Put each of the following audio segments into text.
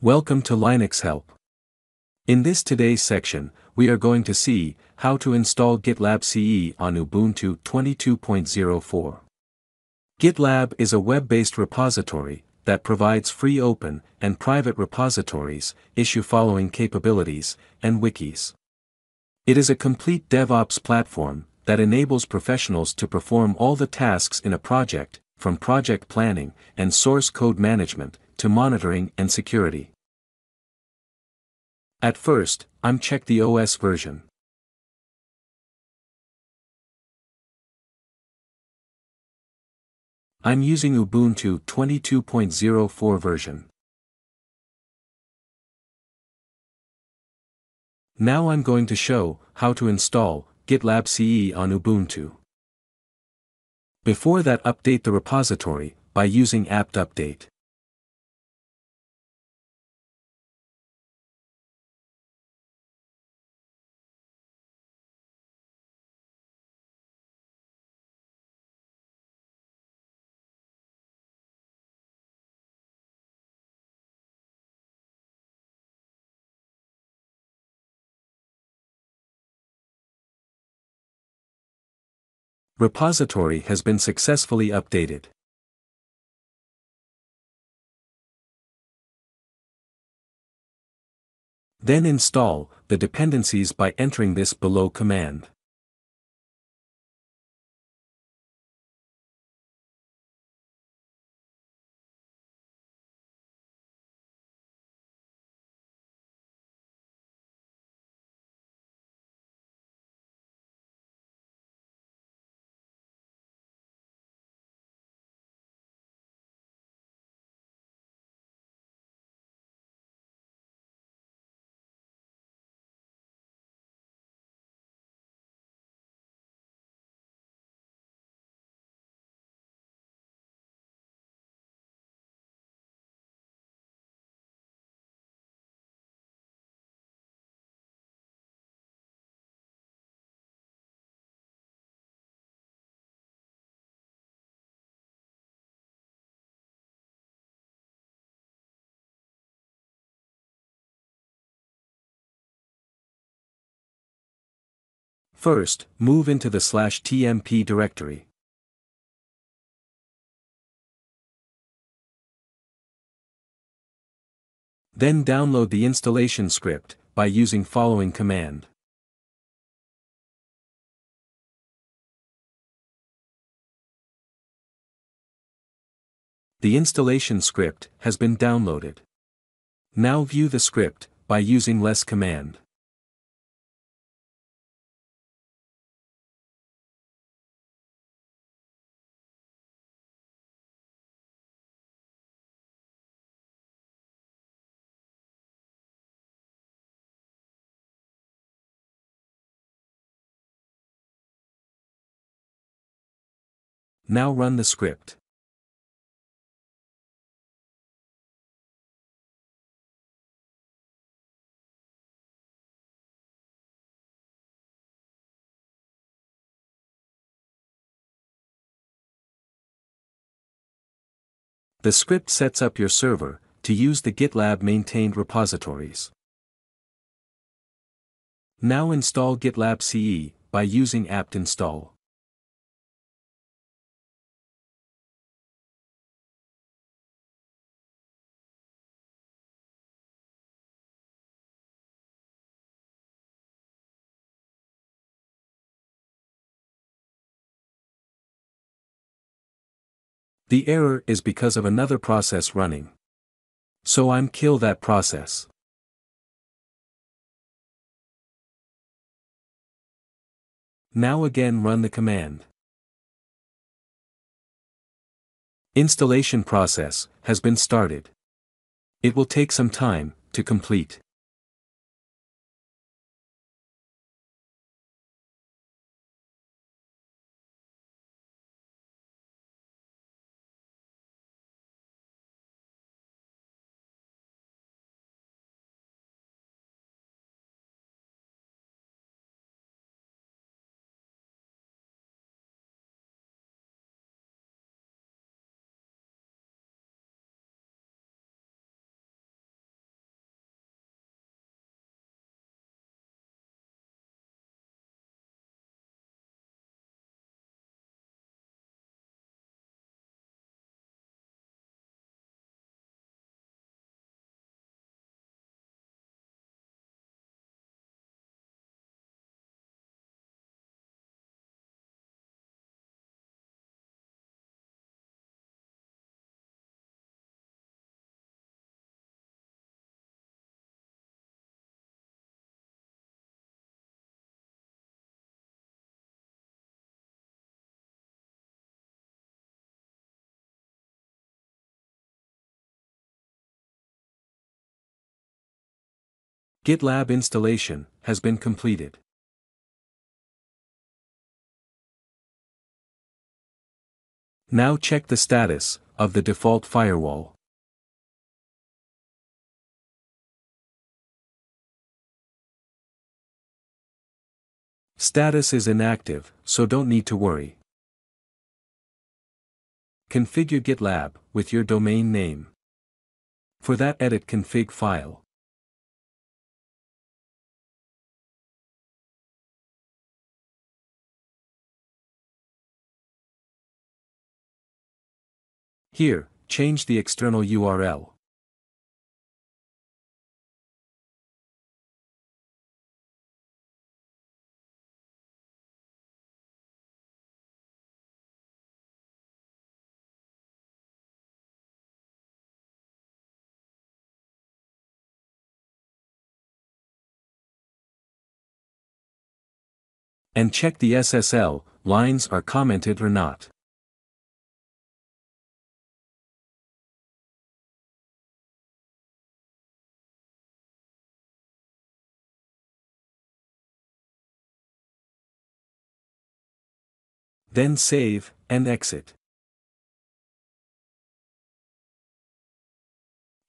Welcome to Linux Help. In this today's section, we are going to see how to install GitLab CE on Ubuntu 22.04. GitLab is a web-based repository that provides free open and private repositories, issue following capabilities, and wikis. It is a complete DevOps platform that enables professionals to perform all the tasks in a project, from project planning and source code management to monitoring and security. At first, I'm check the OS version. I'm using Ubuntu 22.04 version. Now I'm going to show how to install GitLab CE on Ubuntu. Before that update the repository by using apt Repository has been successfully updated. Then install the dependencies by entering this below command. First, move into the slash tmp directory. Then download the installation script by using following command. The installation script has been downloaded. Now view the script by using less command. Now run the script. The script sets up your server to use the GitLab maintained repositories. Now install GitLab CE by using apt install. The error is because of another process running. So I'm kill that process. Now again run the command. Installation process has been started. It will take some time to complete. GitLab installation has been completed. Now check the status of the default firewall. Status is inactive, so don't need to worry. Configure GitLab with your domain name. For that edit config file. Here, change the external URL. And check the SSL, lines are commented or not. Then save, and exit.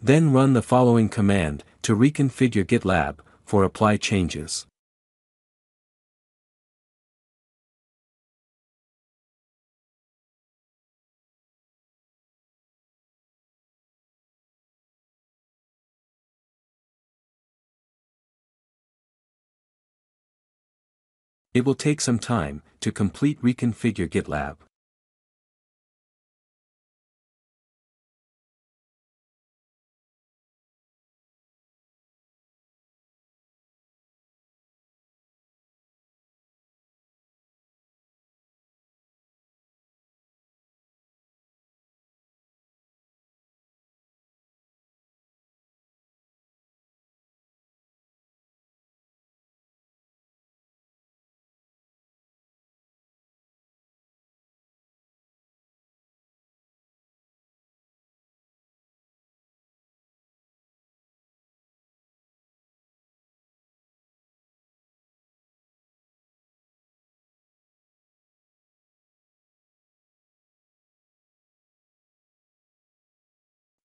Then run the following command, to reconfigure GitLab, for apply changes. It will take some time to complete reconfigure GitLab.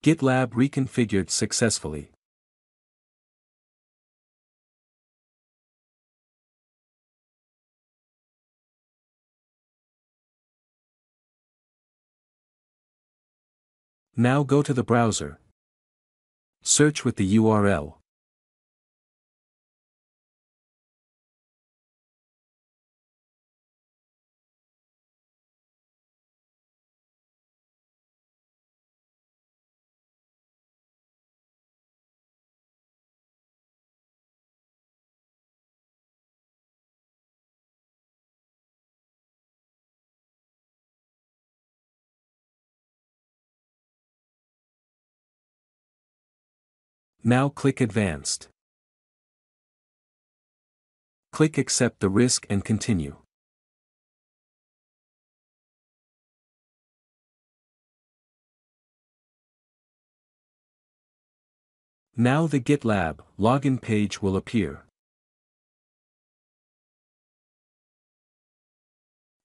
GitLab reconfigured successfully. Now go to the browser. Search with the URL. Now click Advanced. Click Accept the risk and continue. Now the GitLab login page will appear.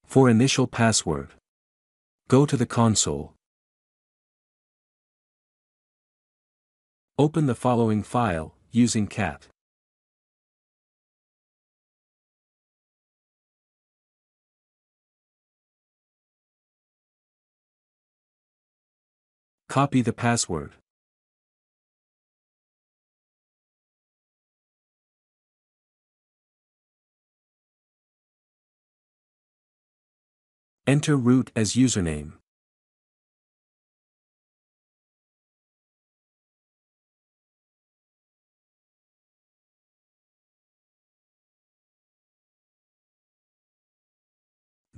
For initial password, go to the console. Open the following file, using cat. Copy the password. Enter root as username.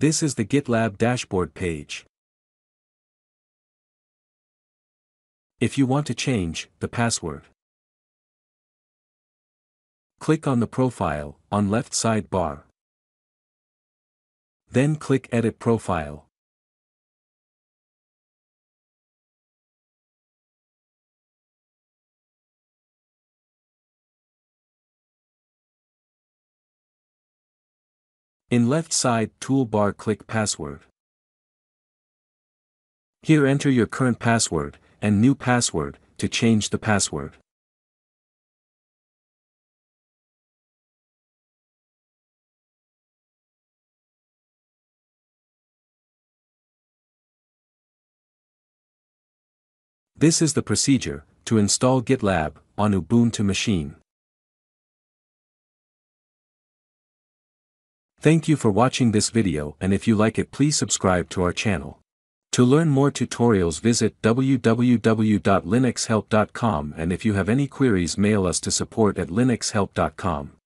This is the GitLab dashboard page. If you want to change the password, click on the profile on left side bar. Then click Edit Profile. In left side toolbar click Password. Here enter your current password, and new password, to change the password. This is the procedure, to install GitLab, on Ubuntu machine. Thank you for watching this video and if you like it please subscribe to our channel. To learn more tutorials visit www.linuxhelp.com and if you have any queries mail us to support at linuxhelp.com.